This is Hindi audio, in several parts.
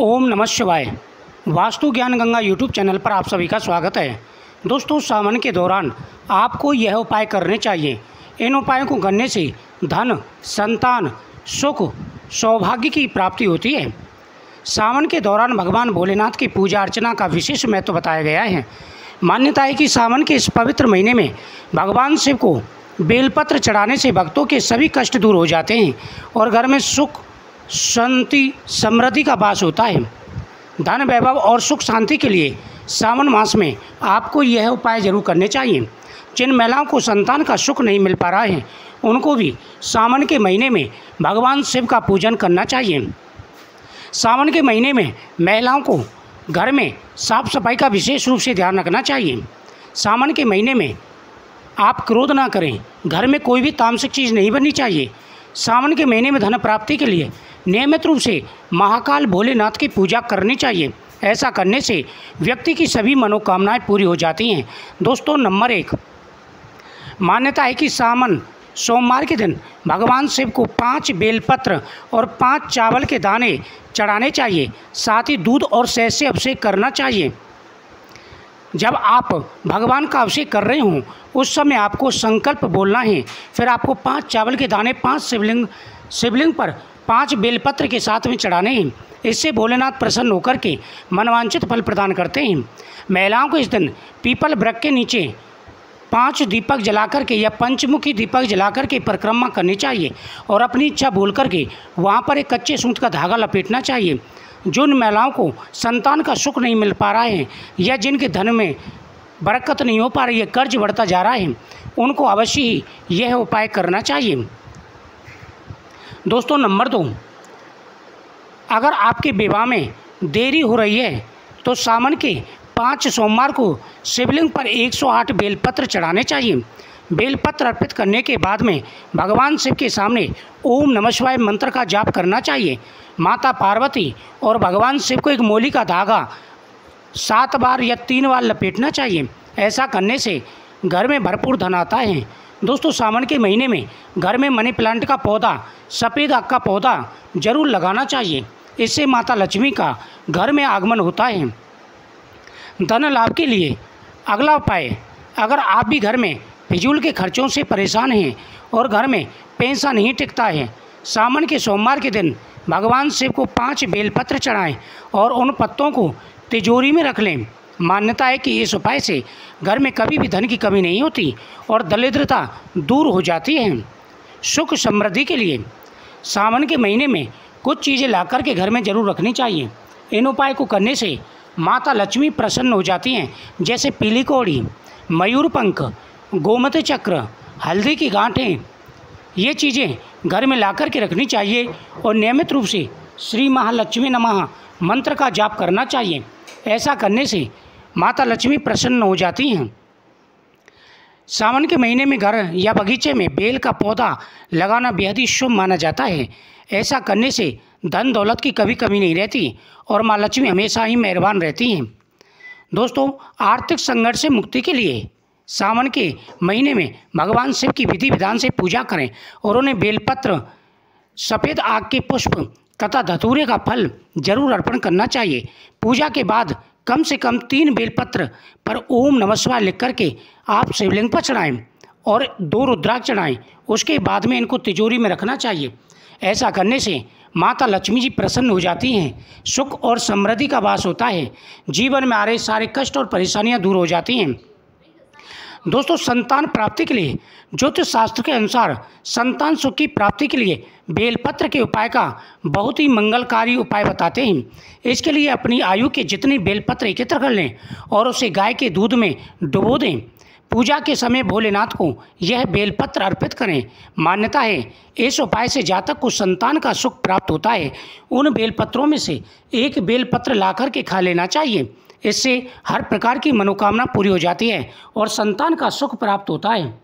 ओम नमः शिवाय। वास्तु ज्ञान गंगा यूट्यूब चैनल पर आप सभी का स्वागत है। दोस्तों, सावन के दौरान आपको यह उपाय करने चाहिए। इन उपायों को करने से धन, संतान, सुख, सौभाग्य की प्राप्ति होती है। सावन के दौरान भगवान भोलेनाथ की पूजा अर्चना का विशेष महत्व बताया गया है। मान्यता है कि सावन के इस पवित्र महीने में भगवान शिव को बेलपत्र चढ़ाने से भक्तों के सभी कष्ट दूर हो जाते हैं और घर में सुख शांति, समृद्धि का वास होता है। धन, वैभव और सुख शांति के लिए सावन मास में आपको यह उपाय ज़रूर करने चाहिए। जिन महिलाओं को संतान का सुख नहीं मिल पा रहा है, उनको भी सावन के महीने में भगवान शिव का पूजन करना चाहिए। सावन के महीने में महिलाओं को घर में साफ़ सफ़ाई का विशेष रूप से ध्यान रखना चाहिए। सावन के महीने में आप क्रोध ना करें, घर में कोई भी तामसिक चीज़ नहीं बननी चाहिए। सावन के महीने में धन प्राप्ति के लिए नियमित रूप से महाकाल भोलेनाथ की पूजा करनी चाहिए। ऐसा करने से व्यक्ति की सभी मनोकामनाएँ पूरी हो जाती हैं। दोस्तों, नंबर एक। मान्यता है कि सावन, सोमवार के दिन भगवान शिव को पाँच बेलपत्र और पाँच चावल के दाने चढ़ाने चाहिए। साथ ही दूध और शहद से अभिषेक करना चाहिए। जब आप भगवान का अभिषेक कर रहे हों, उस समय आपको संकल्प बोलना है। फिर आपको पाँच चावल के दाने, पाँच शिवलिंग शिवलिंग पर पाँच बेलपत्र के साथ में चढ़ाने हैं। इससे भोलेनाथ प्रसन्न होकर के मनवांचित फल प्रदान करते हैं। महिलाओं को इस दिन पीपल वृक्ष के नीचे पाँच दीपक जलाकर के या पंचमुखी दीपक जलाकर के परिक्रमा करनी चाहिए और अपनी इच्छा भूल करके वहाँ पर एक कच्चे सूत का धागा लपेटना चाहिए। जिन महिलाओं को संतान का सुख नहीं मिल पा रहा है या जिनके धन में बरकत नहीं हो पा रही है, कर्ज बढ़ता जा रहा है, उनको अवश्य ही यह उपाय करना चाहिए। दोस्तों, नंबर दो। अगर आपके विवाह में देरी हो रही है तो सावन के पाँच सोमवार को शिवलिंग पर 108 बेलपत्र चढ़ाने चाहिए। बेलपत्र अर्पित करने के बाद में भगवान शिव के सामने ओम नमः शिवाय मंत्र का जाप करना चाहिए। माता पार्वती और भगवान शिव को एक मोली का धागा सात बार या तीन बार लपेटना चाहिए। ऐसा करने से घर में भरपूर धन आता है। दोस्तों, सावन के महीने में घर में मनी प्लांट का पौधा, सफ़ेद आग का पौधा ज़रूर लगाना चाहिए। इससे माता लक्ष्मी का घर में आगमन होता है। धन लाभ के लिए अगला उपाय, अगर आप भी घर में फिजूल के खर्चों से परेशान हैं और घर में पैसा नहीं टिकता है, सावन के सोमवार के दिन भगवान शिव को पाँच बेलपत्र चढ़ाएँ और उन पत्तों को तिजोरी में रख लें। मान्यता है कि इस उपाय से घर में कभी भी धन की कमी नहीं होती और दरिद्रता दूर हो जाती है। सुख समृद्धि के लिए सावन के महीने में कुछ चीज़ें लाकर के घर में ज़रूर रखनी चाहिए। इन उपाय को करने से माता लक्ष्मी प्रसन्न हो जाती हैं, जैसे पीली कौड़ी, मयूर पंख, गोमती चक्र, हल्दी की गांठें। ये चीज़ें घर में ला कर के रखनी चाहिए और नियमित रूप से श्री महालक्ष्मी नमः मंत्र का जाप करना चाहिए। ऐसा करने से माता लक्ष्मी प्रसन्न हो जाती हैं। सावन के महीने में घर या बगीचे में बेल का पौधा लगाना बेहद ही शुभ माना जाता है। ऐसा करने से धन दौलत की कभी कमी नहीं रहती और माँ लक्ष्मी हमेशा ही मेहरबान रहती हैं। दोस्तों, आर्थिक संघर्ष से मुक्ति के लिए सावन के महीने में भगवान शिव की विधि विधान से पूजा करें और उन्हें बेलपत्र, सफ़ेद आग के पुष्प तथा धतूरे का फल ज़रूर अर्पण करना चाहिए। पूजा के बाद कम से कम तीन बेलपत्र पर ओम नमः लिख करके आप शिवलिंग पर चढ़ाएँ और दो रुद्राक्ष चढ़ाएँ। उसके बाद में इनको तिजोरी में रखना चाहिए। ऐसा करने से माता लक्ष्मी जी प्रसन्न हो जाती हैं। सुख और समृद्धि का वास होता है। जीवन में आ रहे सारे कष्ट और परेशानियाँ दूर हो जाती हैं। दोस्तों, संतान प्राप्ति के लिए ज्योतिष शास्त्र के अनुसार संतान सुख की प्राप्ति के लिए बेलपत्र के उपाय का बहुत ही मंगलकारी उपाय बताते हैं। इसके लिए अपनी आयु के जितने बेलपत्र एकत्र कर लें और उसे गाय के दूध में डुबो दें। पूजा के समय भोलेनाथ को यह बेलपत्र अर्पित करें। मान्यता है, इस उपाय से जातक को संतान का सुख प्राप्त होता है। उन बेलपत्रों में से एक बेलपत्र लाकर के खा लेना चाहिए। इससे हर प्रकार की मनोकामना पूरी हो जाती है और संतान का सुख प्राप्त होता है।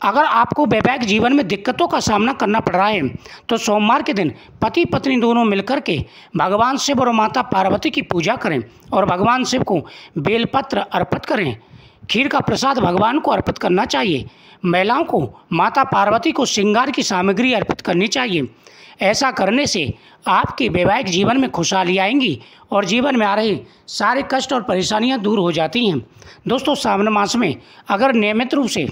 अगर आपको वैवाहिक जीवन में दिक्कतों का सामना करना पड़ रहा है तो सोमवार के दिन पति पत्नी दोनों मिलकर के भगवान शिव और माता पार्वती की पूजा करें और भगवान शिव को बेलपत्र अर्पित करें। खीर का प्रसाद भगवान को अर्पित करना चाहिए। महिलाओं को माता पार्वती को श्रृंगार की सामग्री अर्पित करनी चाहिए। ऐसा करने से आपके वैवाहिक जीवन में खुशहाली आएँगी और जीवन में आ रहे सारे कष्ट और परेशानियाँ दूर हो जाती हैं। दोस्तों, सावन मास में अगर नियमित रूप से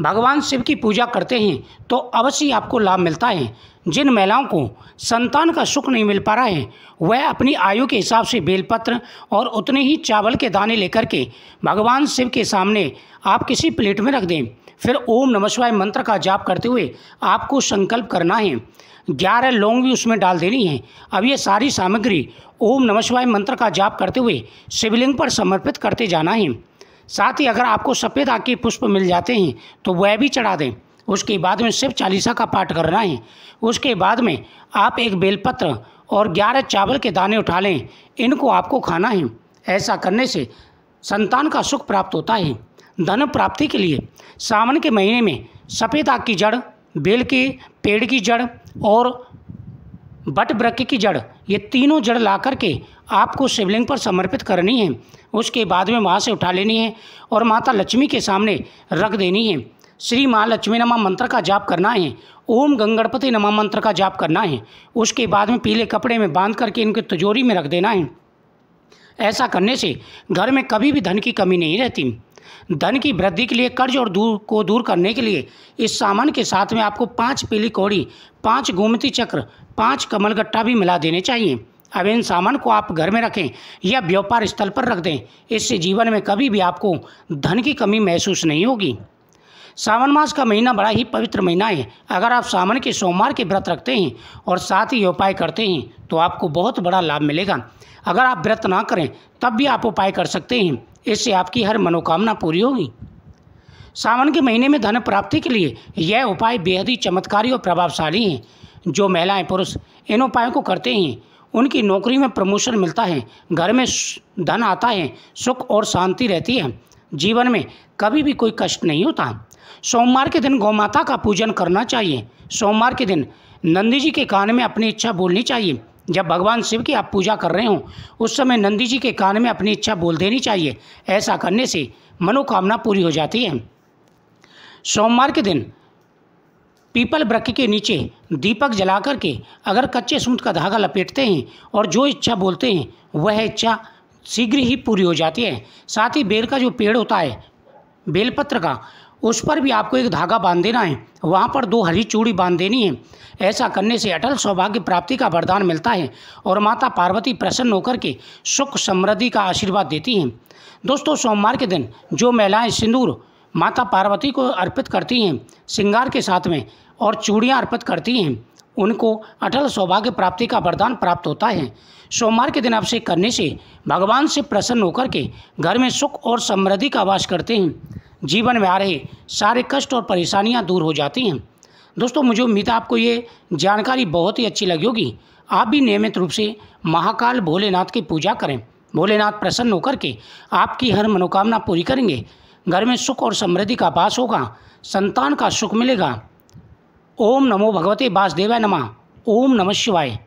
भगवान शिव की पूजा करते हैं तो अवश्य आपको लाभ मिलता है। जिन महिलाओं को संतान का सुख नहीं मिल पा रहा है, वह अपनी आयु के हिसाब से बेलपत्र और उतने ही चावल के दाने लेकर के भगवान शिव के सामने आप किसी प्लेट में रख दें। फिर ओम नमः शिवाय मंत्र का जाप करते हुए आपको संकल्प करना है। ग्यारह लौंग भी उसमें डाल देनी है। अब ये सारी सामग्री ओम नमः शिवाय मंत्र का जाप करते हुए शिवलिंग पर समर्पित करते जाना है। साथ ही अगर आपको सफ़ेद आग पुष्प मिल जाते हैं तो वह भी चढ़ा दें। उसके बाद में शिव चालीसा का पाठ करना है। उसके बाद में आप एक बेलपत्र और ग्यारह चावल के दाने उठा लें। इनको आपको खाना है। ऐसा करने से संतान का सुख प्राप्त होता है। धन प्राप्ति के लिए सावन के महीने में सफ़ेद आग की जड़, बेल के पेड़ की जड़ और बट वृक्ष की जड़, ये तीनों जड़ ला करके आपको शिवलिंग पर समर्पित करनी है। उसके बाद में वहाँ से उठा लेनी है और माता लक्ष्मी के सामने रख देनी है। श्री माँ लक्ष्मी नमा मंत्र का जाप करना है। ओम गंगणपति नमा मंत्र का जाप करना है। उसके बाद में पीले कपड़े में बाँध करके इनके तिजोरी में रख देना है। ऐसा करने से घर में कभी भी धन की कमी नहीं रहती। धन की वृद्धि के लिए, कर्ज और दूर को दूर करने के लिए, इस सामान के साथ में आपको पाँच पीली कौड़ी, पाँच गोमती चक्र, पाँच कमलगट्टा भी मिला देने चाहिए। अब इन सामान को आप घर में रखें या व्यापार स्थल पर रख दें। इससे जीवन में कभी भी आपको धन की कमी महसूस नहीं होगी। सावन मास का महीना बड़ा ही पवित्र महीना है। अगर आप सावन के सोमवार के व्रत रखते हैं और साथ ही उपाय करते हैं तो आपको बहुत बड़ा लाभ मिलेगा। अगर आप व्रत ना करें, तब भी आप उपाय कर सकते हैं। इससे आपकी हर मनोकामना पूरी होगी। सावन के महीने में धन प्राप्ति के लिए यह उपाय बेहद ही चमत्कारी और प्रभावशाली हैं। जो महिलाएँ पुरुष, इन उपायों को करते हैं, उनकी नौकरी में प्रमोशन मिलता है, घर में धन आता है, सुख और शांति रहती है। जीवन में कभी भी कोई कष्ट नहीं होता। सोमवार के दिन गौमाता का पूजन करना चाहिए। सोमवार के दिन नंदी जी के कान में अपनी इच्छा बोलनी चाहिए। जब भगवान शिव की आप पूजा कर रहे हो, उस समय नंदी जी के कान में अपनी इच्छा बोल देनी चाहिए। ऐसा करने से मनोकामना पूरी हो जाती है। सोमवार के दिन पीपल वृक्ष के नीचे दीपक जला करके अगर कच्चे सूत का धागा लपेटते हैं और जो इच्छा बोलते हैं, वह इच्छा शीघ्र ही पूरी हो जाती है। साथ ही बेल का जो पेड़ होता है, बेलपत्र का उस पर भी आपको एक धागा बाँध देना है। वहाँ पर दो हरी चूड़ी बाँध देनी है। ऐसा करने से अटल सौभाग्य प्राप्ति का वरदान मिलता है और माता पार्वती प्रसन्न होकर के सुख समृद्धि का आशीर्वाद देती हैं। दोस्तों, सोमवार के दिन जो महिलाएँ सिंदूर माता पार्वती को अर्पित करती हैं, श्रृंगार के साथ में और चूड़ियाँ अर्पित करती हैं उनको अटल सौभाग्य प्राप्ति का वरदान प्राप्त होता है। सोमवार के दिन अभिषेक करने से भगवान से प्रसन्न होकर के घर में सुख और समृद्धि का वास करते हैं। जीवन में आ रहे सारे कष्ट और परेशानियाँ दूर हो जाती हैं। दोस्तों, मुझे उम्मीद है आपको ये जानकारी बहुत ही अच्छी लगी होगी। आप भी नियमित रूप से महाकाल भोलेनाथ की पूजा करें। भोलेनाथ प्रसन्न होकर के आपकी हर मनोकामना पूरी करेंगे। घर में सुख और समृद्धि का वास होगा। संतान का सुख मिलेगा। ओम नमो भगवते वासुदेवाय नमः। ओम नमः शिवाय।